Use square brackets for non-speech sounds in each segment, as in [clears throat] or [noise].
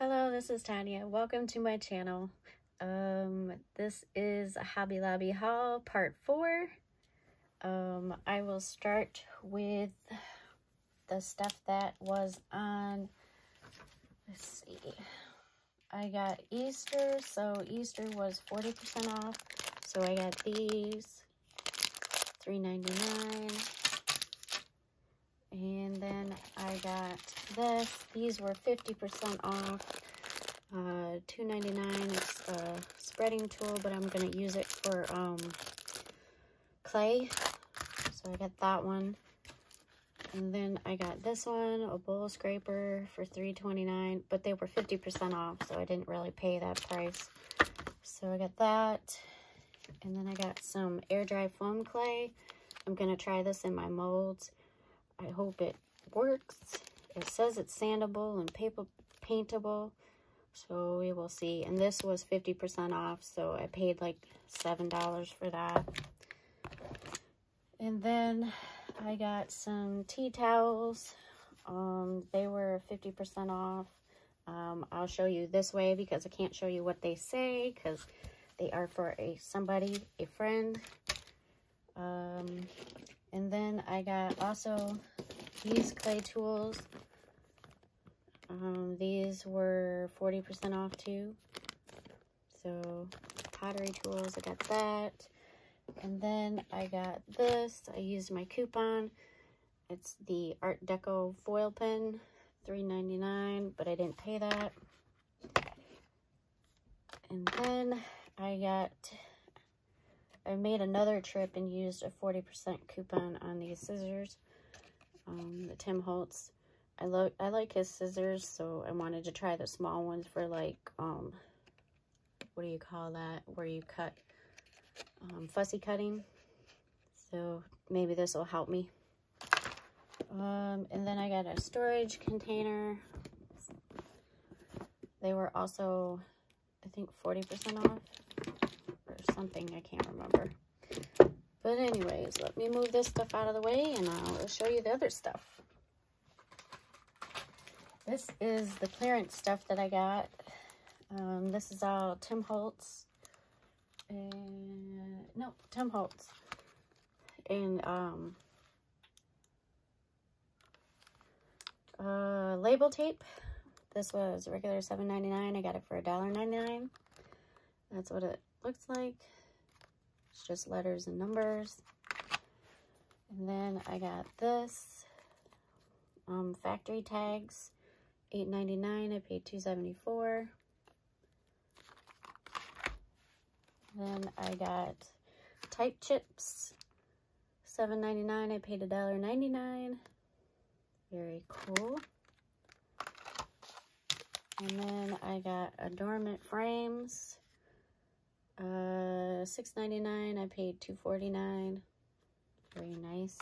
Hello, this is Tonya. Welcome to my channel. Um, this is a Hobby Lobby haul part four. Um, I will start with the stuff that was on, let's see, I got Easter, so Easter was 40% off, so I got these, $3.99. And then I got this. These were 50% off. Uh, $2.99. It's a spreading tool, but I'm going to use it for um, clay. So I got that one. And then I got this one, a bowl scraper for $3.29, but they were 50% off, so I didn't really pay that price. So I got that. And then I got some air dry foam clay. I'm going to try this in my molds. I hope it works. It says it's sandable and paper paintable. So we will see. And this was 50% off. So I paid like $7 for that. And then I got some tea towels. Um, they were 50% off. Um, I'll show you this way because I can't show you what they say because they are for a somebody, a friend. Um, and then I got also these clay tools. Um, these were 40% off too. So pottery tools, I got that. And then I got this. I used my coupon. It's the Art Deco foil pen, $3.99, but I didn't pay that. And then I made another trip and used a 40% coupon on these scissors. Um, the Tim Holtz. I, I like his scissors, so I wanted to try the small ones for like, um, what do you call that? Where you cut um, fussy cutting. So maybe this will help me. Um, and then I got a storage container. They were also, I think, 40% off something. I can't remember. But anyways, let me move this stuff out of the way and I'll show you the other stuff. This is the clearance stuff that I got. Um, this is all Tim Holtz. And, no, Tim Holtz. And, um, uh, label tape. This was regular $7.99. I got it for $1.99. That's what it looks like. It's just letters and numbers. And then I got this. Um, factory tags, $8.99. I paid $2.74. Then I got type chips, $7.99. I paid $1.99. Very cool. And then I got adornment frames. Uh, six ninety nine. I paid two forty nine. Very nice.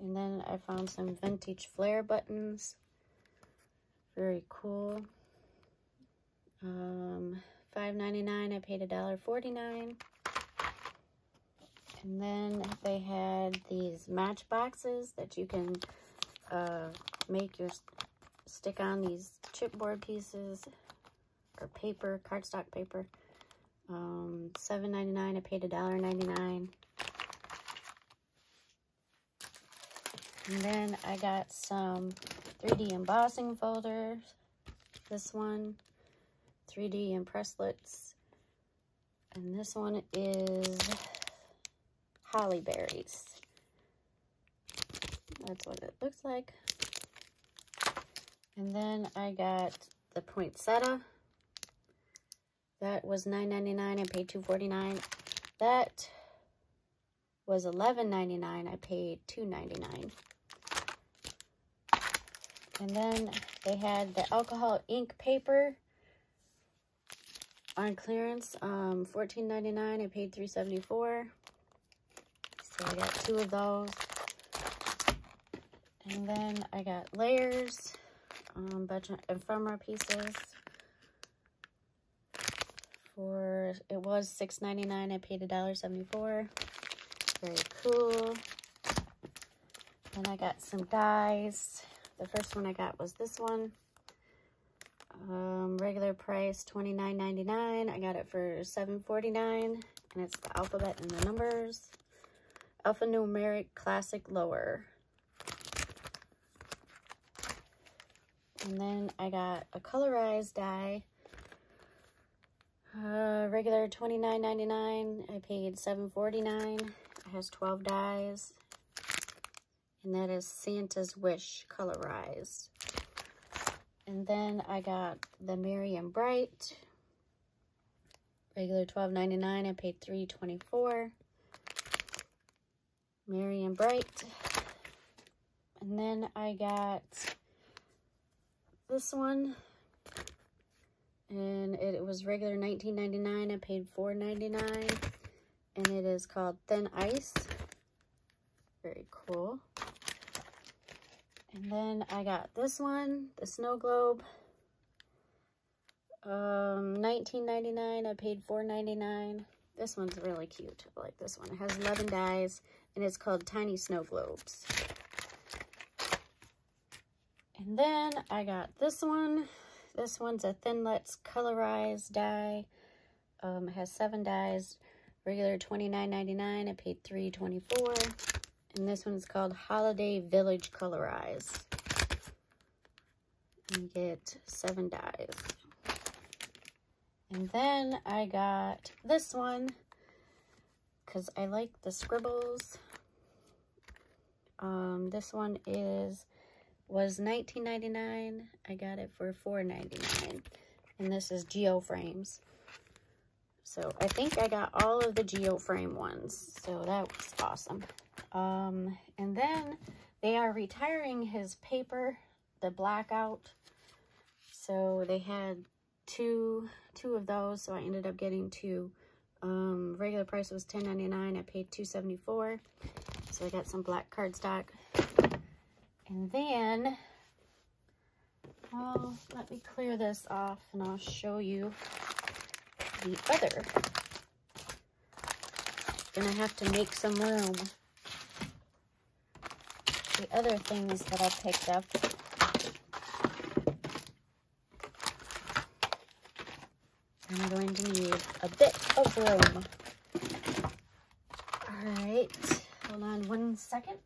And then I found some vintage flare buttons. Very cool. Um, five ninety nine. I paid a dollar forty nine. And then they had these match boxes that you can uh, make your stick on these chipboard pieces or paper, cardstock paper. Um, $7.99. I paid $1.99. And then I got some 3D embossing folders. This one, 3D Impresslits. And this one is holly berries. That's what it looks like. And then I got the poinsettia that was $9.99. I paid $2.49. That was $11.99. I paid $2.99. And then they had the alcohol ink paper on clearance. Um, $14.99. I paid $3.74. So I got two of those. And then I got layers, um, bunch of ephemera pieces for, it was $6.99. I paid $1.74. Very cool. Then I got some dies. The first one I got was this one. Um, regular price $29.99. I got it for $7.49. And it's the alphabet and the numbers. Alphanumeric Classic Lower. And then I got a colorized die. Uh, regular $29.99. I paid $7.49. It has 12 dies. And that is Santa's Wish colorized. And then I got the Merry and Bright. Regular $12.99. I paid $3.24. Merry and Bright. And then I got this one. And it, was regular $19.99. I paid $4.99. And it is called Thin Ice. Very cool. And then I got this one, the Snow Globe. Um, $19.99. I paid $4.99. This one's really cute. I like this one. It has 11 dies, and it's called Tiny Snow Globes. And then I got this one. This one's a Thinlits colorized die. Um, has seven dies. Regular $29.99. I paid $3.24. And this one's called Holiday Village Colorize. You get seven dies. And then I got this one because I like the scribbles. Um, this one is was $19.99. I got it for $4.99. And this is Geoframes. So I think I got all of the Geoframe ones. So that was awesome. Um, and then they are retiring his paper, the blackout. So they had two two of those, so I ended up getting two. Um, regular price was $10.99. I paid $2.74. So I got some black cardstock. And then, well, let me clear this off and I'll show you the other. Gonna have to make some room the other things that I picked up. I'm going to need a bit of room. All right, hold on one second.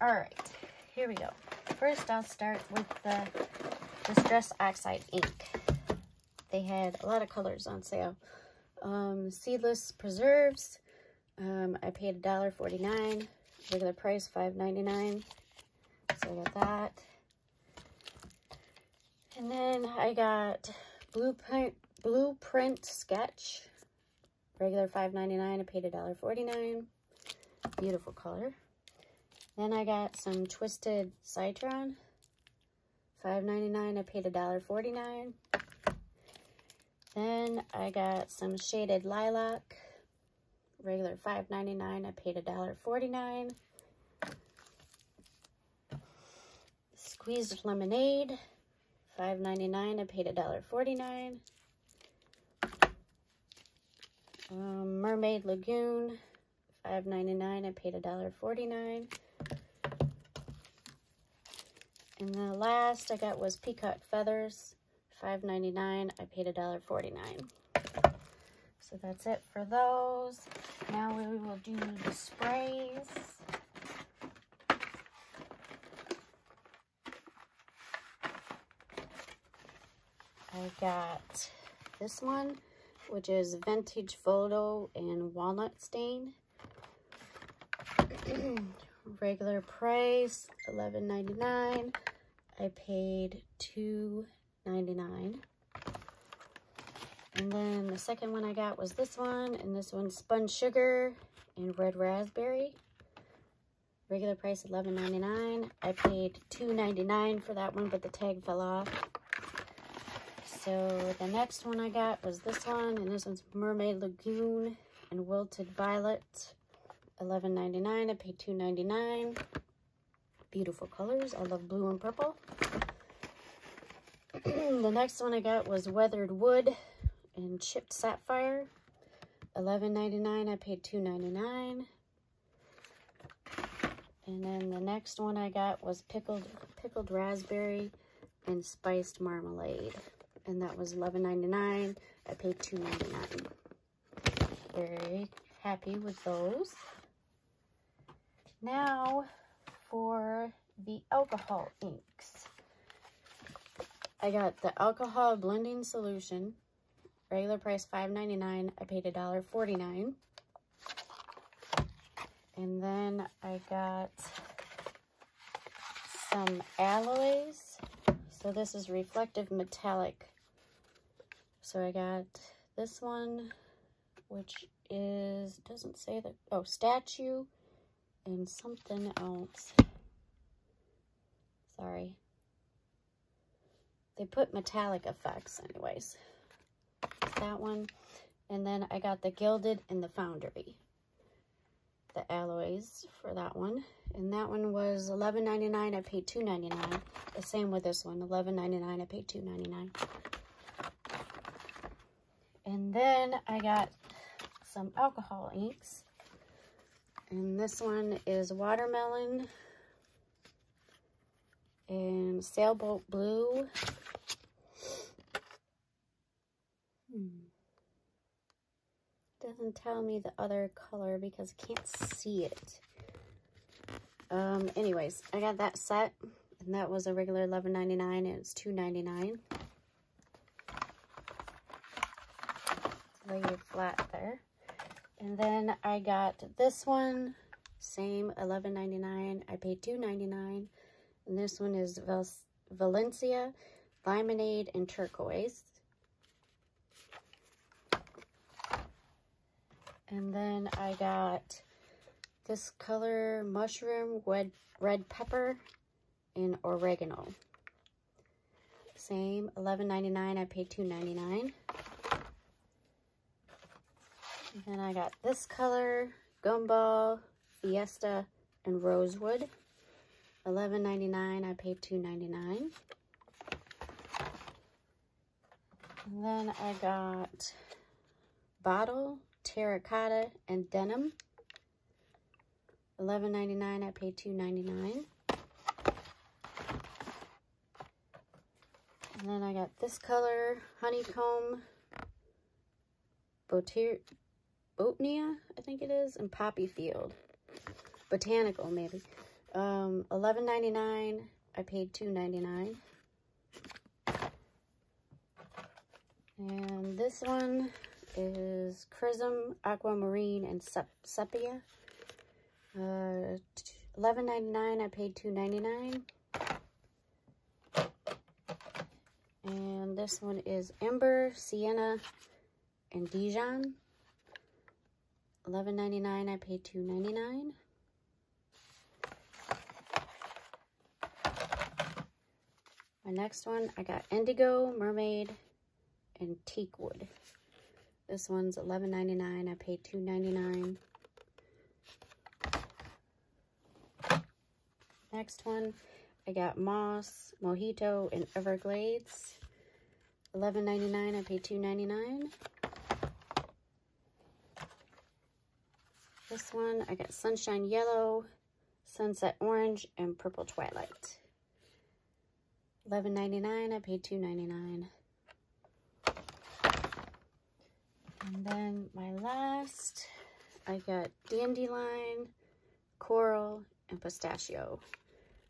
All right, here we go. First, I'll start with the Distress Oxide ink they had a lot of colors on sale. Um, seedless preserves. Um, I paid $1.49. Regular price, $5.99. So I got that. And then I got Blueprint, Blueprint Sketch. Regular $5.99. I paid $1.49. Beautiful color. Then I got some Twisted Citron. $5.99. I paid $1.49. Then I got some shaded lilac, regular $5.99. I paid $1.49. Squeezed lemonade, $5.99. I paid $1.49. Um, Mermaid Lagoon, $5.99. I paid $1.49. And the last I got was Peacock Feathers, $5.99. I paid $1.49. So that's it for those. Now we will do the sprays. I got this one, which is Vintage Photo and Walnut Stain. Regular price, $11.99. I paid two 99 And then the second one I got was this one, and this one's Spun Sugar and Red Raspberry. Regular price $11.99. I paid $2.99 for that one, but the tag fell off. So the next one I got was this one, and this one's Mermaid Lagoon and Wilted Violet. $11.99. I paid $2.99. Beautiful colors. I love blue and purple. [clears throat] the next one I got was Weathered Wood and Chipped Sapphire. $11.99. I paid $2.99. And then the next one I got was pickled pickled raspberry and spiced marmalade. And that was $11.99. I paid $2.99. Very happy with those. Now for the alcohol inks. I got the alcohol blending solution. Regular price $5.99. I paid $1.49. And then I got some alloys. So this is reflective metallic. So I got this one, which is, doesn't say that, oh, statue and something else. Sorry. They put metallic effects anyways. That one. And then I got the Gilded and the Foundry. The alloys for that one. And that one was $11.99. I paid $2.99. The same with this one. $11.99. I paid $2.99. And then I got some alcohol inks. And this one is watermelon and sailboat blue. Doesn't tell me the other color because I can't see it. Um, anyways, I got that set, and that was a regular $11.99, and it's $2.99. Lay it flat there. And then I got this one, same $11.99. I paid $2.99. And this one is Val Valencia Lemonade and Turquoise. And then I got this color mushroom, red, red pepper, and oregano. Same, $11.99. I paid $2.99. And then I got this color, Gumball, Fiesta, and Rosewood. $11.99. I paid $2.99. And then I got Bottle, Terracotta, and Denim. $11.99. I paid $2.99. And then I got this color, Honeycomb, Botnia, I think it is, and Poppy Field. Botanical, maybe. Um, $11.99. I paid $2.99. And this one is Chrism, Aquamarine, and Sep Sepia. Uh, $11.99. I paid $2.99. And this one is Ember, Sienna, and Dijon. $11.99. I paid $2.99. My next one, I got Indigo, Mermaid, and Teak Wood. This one's $11.99. I paid $2.99. Next one, I got Moss, Mojito, and Everglades. $11.99. I paid $2.99. This one, I got Sunshine Yellow, Sunset Orange, and Purple Twilight. $11.99. I paid $2.99. And then my last, I got Dandelion, Coral, and Pistachio.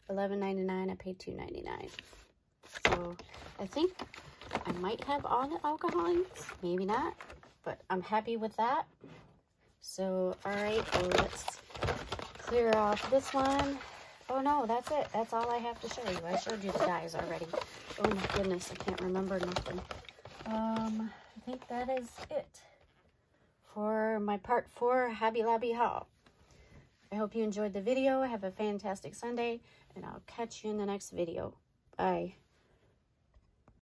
$11.99. I paid $2.99. So I think I might have all the alcohol inks. Maybe not. But I'm happy with that. So, all right, let's clear off this one. Oh, no, that's it. That's all I have to show you. I showed you the dies already. Oh, my goodness, I can't remember nothing. Um, I think that is it for my part four Hobby Lobby haul. I hope you enjoyed the video. Have a fantastic Sunday, and I'll catch you in the next video. Bye.